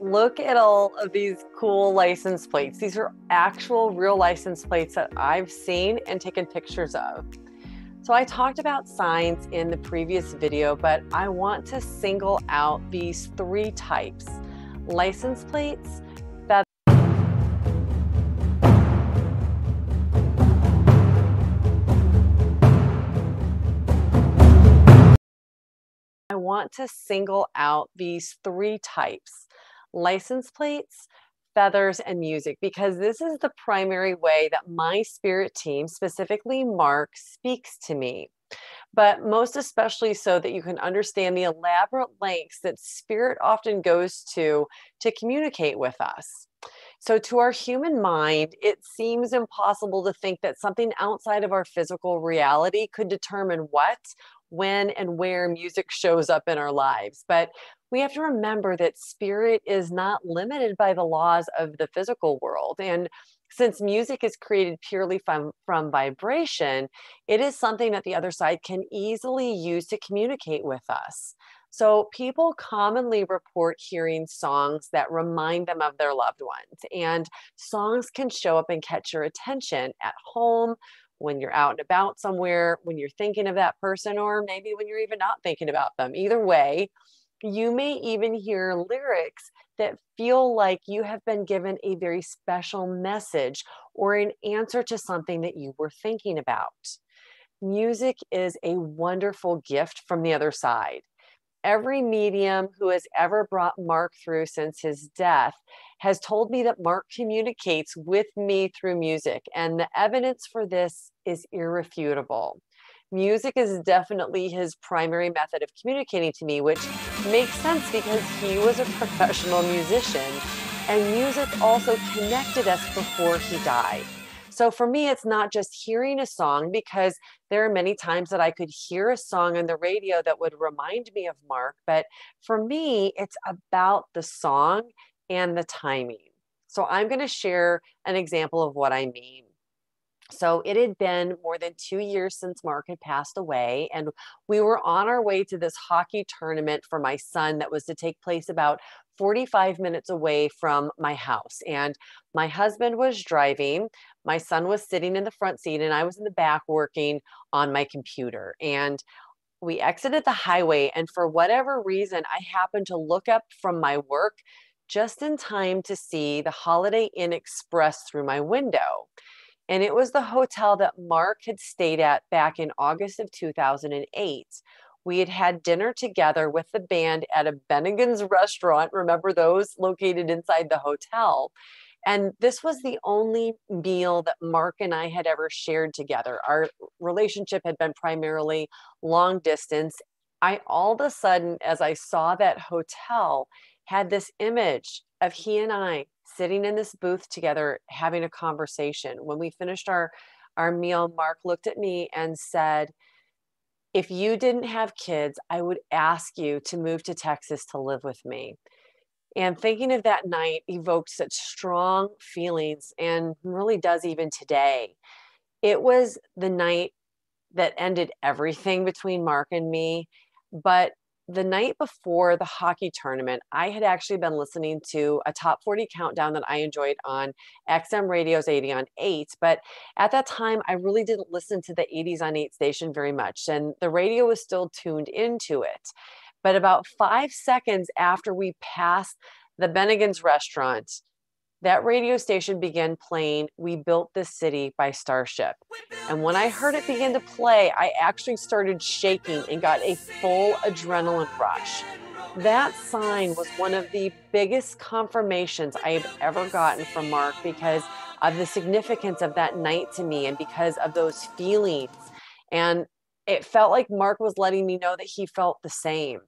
look at all of these cool license plates. These are actual real license plates that I've seen and taken pictures of. So I talked about signs in the previous video, but I want to single out these three types. License plates, that I want to single out these three types license plates, feathers, and music because this is the primary way that my spirit team, specifically Mark, speaks to me. But most especially so that you can understand the elaborate lengths that spirit often goes to to communicate with us. So, to our human mind, it seems impossible to think that something outside of our physical reality could determine what, when, and where music shows up in our lives. But we have to remember that spirit is not limited by the laws of the physical world. And since music is created purely from, from vibration, it is something that the other side can easily use to communicate with us. So, people commonly report hearing songs that remind them of their loved ones, and songs can show up and catch your attention at home, when you're out and about somewhere, when you're thinking of that person, or maybe when you're even not thinking about them. Either way, you may even hear lyrics that feel like you have been given a very special message or an answer to something that you were thinking about. Music is a wonderful gift from the other side. Every medium who has ever brought Mark through since his death has told me that Mark communicates with me through music, and the evidence for this is irrefutable music is definitely his primary method of communicating to me, which makes sense because he was a professional musician and music also connected us before he died. So for me, it's not just hearing a song because there are many times that I could hear a song on the radio that would remind me of Mark. But for me, it's about the song and the timing. So I'm going to share an example of what I mean. So it had been more than two years since Mark had passed away, and we were on our way to this hockey tournament for my son that was to take place about 45 minutes away from my house. And my husband was driving, my son was sitting in the front seat, and I was in the back working on my computer. And we exited the highway, and for whatever reason, I happened to look up from my work just in time to see the Holiday Inn Express through my window. And it was the hotel that Mark had stayed at back in August of 2008. We had had dinner together with the band at a Bennigan's restaurant. Remember those located inside the hotel? And this was the only meal that Mark and I had ever shared together. Our relationship had been primarily long distance. I all of a sudden, as I saw that hotel, had this image of he and I sitting in this booth together having a conversation. When we finished our our meal, Mark looked at me and said, "If you didn't have kids, I would ask you to move to Texas to live with me." And thinking of that night evoked such strong feelings and really does even today. It was the night that ended everything between Mark and me, but the night before the hockey tournament, I had actually been listening to a top 40 countdown that I enjoyed on XM Radio's 80 on 8. But at that time, I really didn't listen to the 80s on 8 station very much, and the radio was still tuned into it. But about five seconds after we passed the Bennigan's restaurant, that radio station began playing We Built This City by Starship. And when I heard it begin to play, I actually started shaking and got a full adrenaline rush. That sign was one of the biggest confirmations I have ever gotten from Mark because of the significance of that night to me and because of those feelings. And it felt like Mark was letting me know that he felt the same.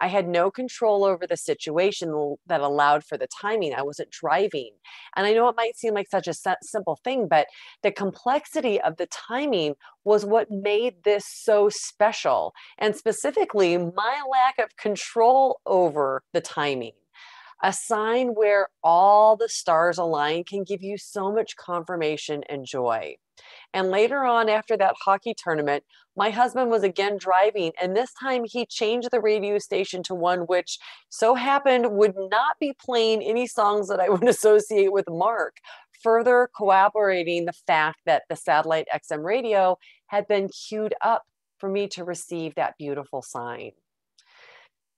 I had no control over the situation that allowed for the timing. I wasn't driving. And I know it might seem like such a simple thing, but the complexity of the timing was what made this so special. And specifically, my lack of control over the timing. A sign where all the stars align can give you so much confirmation and joy. And later on, after that hockey tournament, my husband was again driving, and this time he changed the radio station to one which so happened would not be playing any songs that I would associate with Mark, further corroborating the fact that the satellite XM radio had been queued up for me to receive that beautiful sign.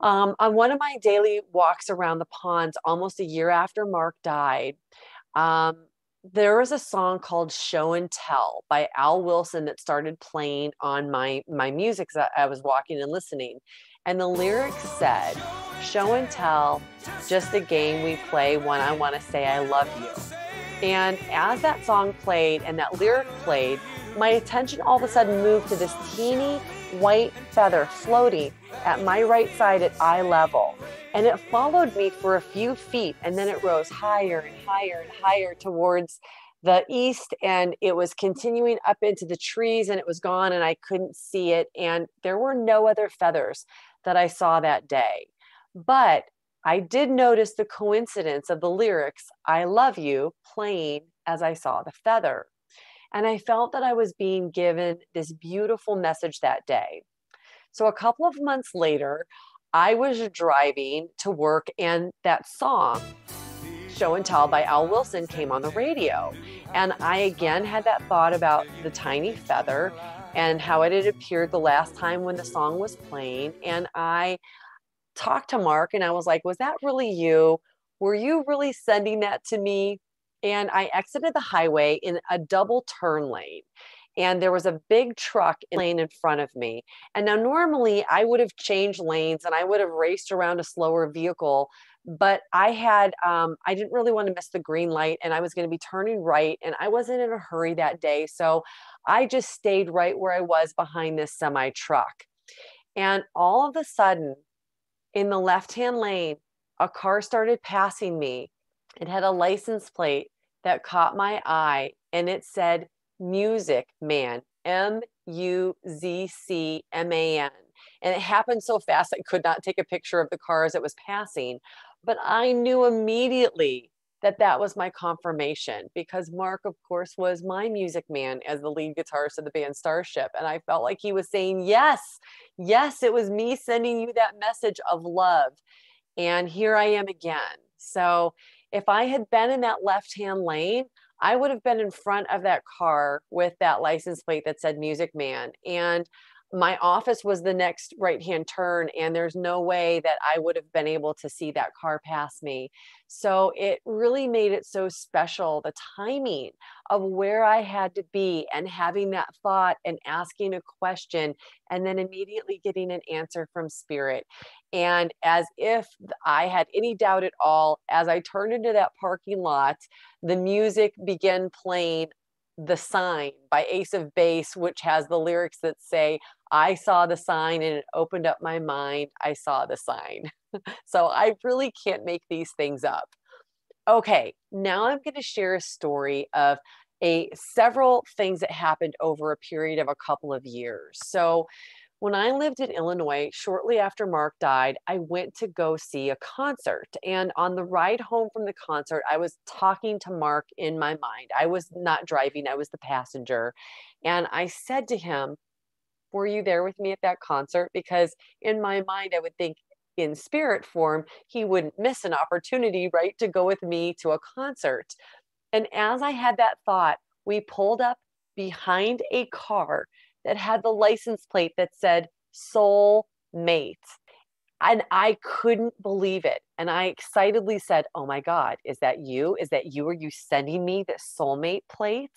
Um, on one of my daily walks around the ponds, almost a year after Mark died, um, there was a song called show and tell by al wilson that started playing on my my music that i was walking and listening and the lyrics said show and tell just a game we play when i want to say i love you. And as that song played and that lyric played my attention all of a sudden moved to this teeny white feather floating at my right side at eye level and it followed me for a few feet and then it rose higher and higher and higher towards the east and it was continuing up into the trees and it was gone and I couldn't see it. And there were no other feathers that I saw that day. But I did notice the coincidence of the lyrics, I love you, playing as I saw the feather. And I felt that I was being given this beautiful message that day. So a couple of months later, I was driving to work and that song, Show and Tell by Al Wilson, came on the radio. And I again had that thought about the tiny feather and how it had appeared the last time when the song was playing. And I talked to Mark and I was like, Was that really you? Were you really sending that to me? And I exited the highway in a double turn lane and there was a big truck lane in front of me. And now, normally, I would have changed lanes and I would have raced around a slower vehicle. But I had, um, I didn't really want to miss the green light and I was going to be turning right and I wasn't in a hurry that day. So I just stayed right where I was behind this semi truck. And all of a sudden, in the left hand lane, a car started passing me. It had a license plate that caught my eye and it said Music Man, M U Z C M A N. And it happened so fast, I could not take a picture of the car as it was passing. But I knew immediately that that was my confirmation because Mark, of course, was my music man as the lead guitarist of the band Starship. And I felt like he was saying, Yes, yes, it was me sending you that message of love. And here I am again. So if I had been in that left hand lane, I would have been in front of that car with that license plate that said Music Man. And my office was the next right hand turn and there's no way that i would have been able to see that car pass me. So it really made it so special the timing of where i had to be and having that thought and asking a question and then immediately getting an answer from spirit. And as if i had any doubt at all as i turned into that parking lot the music began playing the sign by ace of base which has the lyrics that say I saw the sign and it opened up my mind. I saw the sign. so I really can't make these things up. Okay, now I'm going to share a story of a several things that happened over a period of a couple of years. So when I lived in Illinois, shortly after Mark died, I went to go see a concert. And on the ride home from the concert, I was talking to Mark in my mind. I was not driving, I was the passenger. And I said to him, were you there with me at that concert? Because in my mind, I would think in spirit form, he wouldn't miss an opportunity, right, to go with me to a concert. And as I had that thought, we pulled up behind a car that had the license plate that said soul mate. And I couldn't believe it. And I excitedly said, Oh my God, is that you? Is that you? Are you sending me this soulmate plate?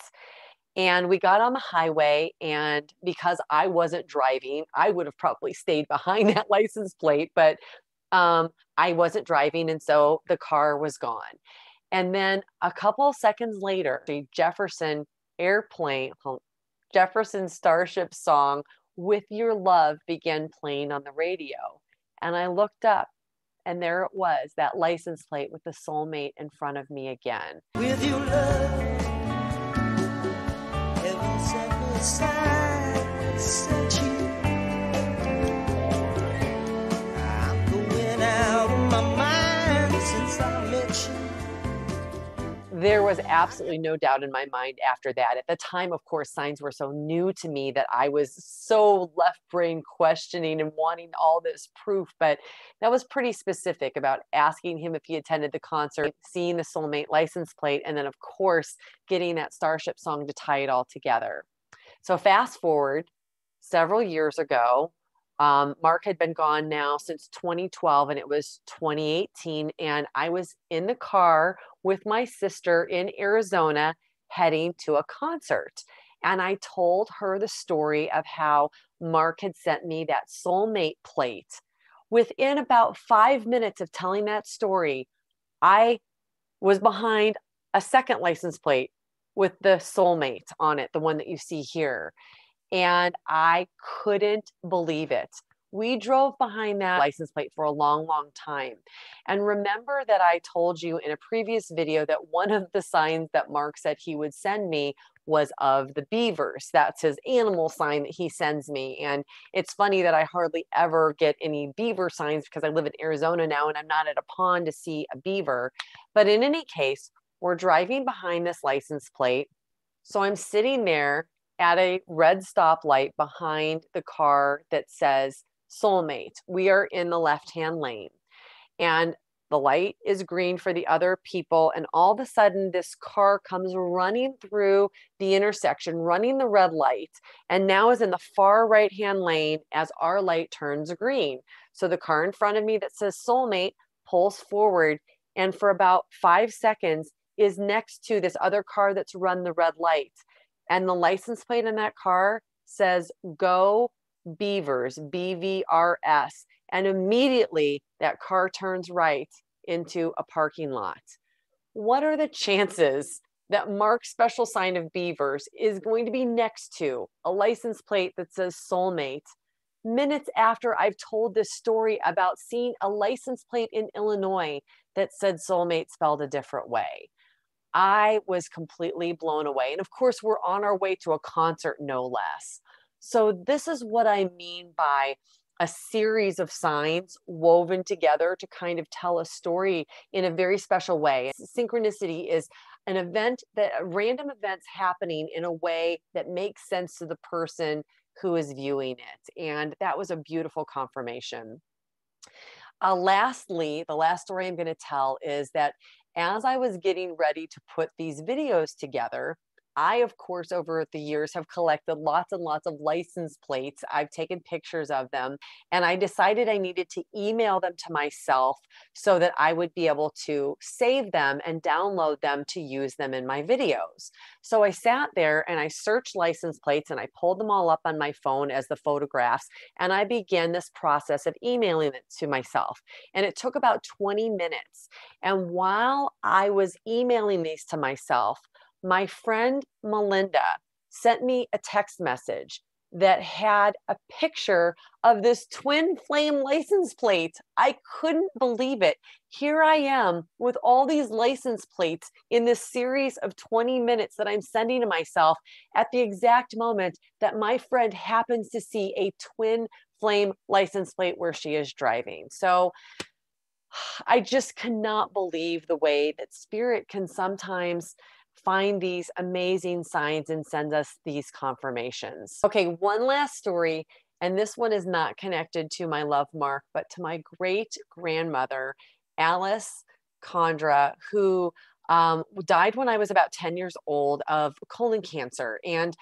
And we got on the highway, and because I wasn't driving, I would have probably stayed behind that license plate, but um, I wasn't driving, and so the car was gone. And then a couple seconds later, the Jefferson airplane, Jefferson Starship song, With Your Love, began playing on the radio. And I looked up, and there it was, that license plate with the soulmate in front of me again. With your love. There was absolutely no doubt in my mind after that. At the time, of course, signs were so new to me that I was so left brain questioning and wanting all this proof. But that was pretty specific about asking him if he attended the concert, seeing the soulmate license plate, and then, of course, getting that Starship song to tie it all together. So, fast forward several years ago, um, Mark had been gone now since 2012 and it was 2018. And I was in the car with my sister in Arizona heading to a concert. And I told her the story of how Mark had sent me that soulmate plate. Within about five minutes of telling that story, I was behind a second license plate with the soulmate on it, the one that you see here and I couldn't believe it. We drove behind that license plate for a long, long time. And remember that I told you in a previous video that one of the signs that Mark said he would send me was of the beavers. That's his animal sign that he sends me. And it's funny that I hardly ever get any beaver signs because I live in Arizona now and I'm not at a pond to see a beaver. But in any case, we're driving behind this license plate. So I'm sitting there at a red stoplight behind the car that says soulmate. We are in the left hand lane. And the light is green for the other people. And all of a sudden, this car comes running through the intersection, running the red light, and now is in the far right hand lane as our light turns green. So the car in front of me that says soulmate pulls forward. And for about five seconds, is next to this other car that's run the red light and the license plate in that car says go beavers bvrs and immediately that car turns right into a parking lot what are the chances that mark's special sign of beavers is going to be next to a license plate that says soulmate minutes after I've told this story about seeing a license plate in Illinois that said soulmate spelled a different way. I was completely blown away. And of course, we're on our way to a concert, no less. So, this is what I mean by a series of signs woven together to kind of tell a story in a very special way. Synchronicity is an event that random events happening in a way that makes sense to the person who is viewing it. And that was a beautiful confirmation. Uh, lastly, the last story I'm going to tell is that as I was getting ready to put these videos together, I, of course, over the years have collected lots and lots of license plates. I've taken pictures of them, and I decided I needed to email them to myself so that I would be able to save them and download them to use them in my videos. So I sat there and I searched license plates and I pulled them all up on my phone as the photographs, and I began this process of emailing it to myself. And it took about 20 minutes. And while I was emailing these to myself, my friend Melinda sent me a text message that had a picture of this twin flame license plate. I couldn't believe it. Here I am with all these license plates in this series of 20 minutes that I'm sending to myself at the exact moment that my friend happens to see a twin flame license plate where she is driving. So I just cannot believe the way that spirit can sometimes find these amazing signs and send us these confirmations. Okay, one last story. And this one is not connected to my love mark, but to my great grandmother, Alice Condra, who um, died when I was about 10 years old of colon cancer. And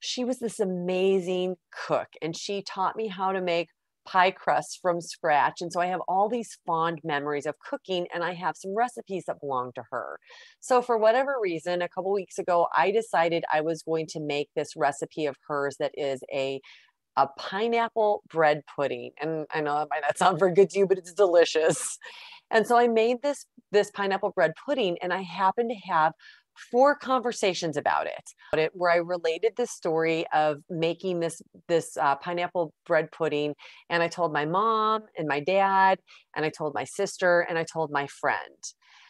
she was this amazing cook, and she taught me how to make pie crusts from scratch. And so I have all these fond memories of cooking and I have some recipes that belong to her. So for whatever reason, a couple weeks ago, I decided I was going to make this recipe of hers that is a a pineapple bread pudding. And I know that might not sound very good to you, but it's delicious. And so I made this this pineapple bread pudding and I happened to have four conversations about it, it where I related the story of making this this uh, pineapple bread pudding, and I told my mom and my dad, and I told my sister, and I told my friend.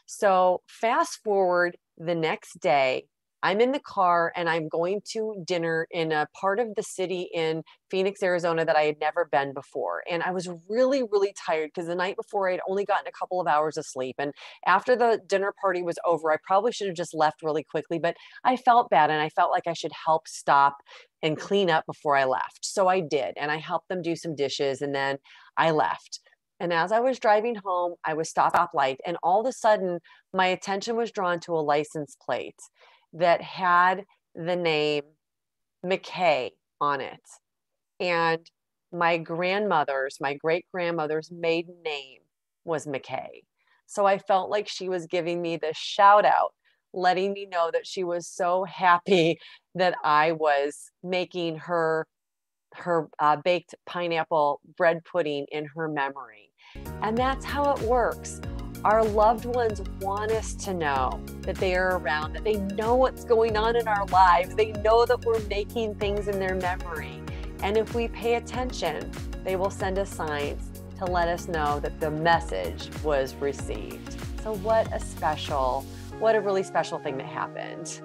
So fast forward the next day, I'm in the car and I'm going to dinner in a part of the city in Phoenix, Arizona that I had never been before. And I was really, really tired because the night before I had only gotten a couple of hours of sleep. And after the dinner party was over, I probably should have just left really quickly, but I felt bad and I felt like I should help stop and clean up before I left. So I did. And I helped them do some dishes and then I left. And as I was driving home, I was stopped light, and all of a sudden, my attention was drawn to a license plate that had the name McKay on it. And my grandmother's, my great grandmother's maiden name was McKay. So I felt like she was giving me this shout out, letting me know that she was so happy that I was making her her uh, baked pineapple bread pudding in her memory. And that's how it works. Our loved ones want us to know that they are around, that they know what's going on in our lives. They know that we're making things in their memory. And if we pay attention, they will send us signs to let us know that the message was received. So, what a special, what a really special thing that happened.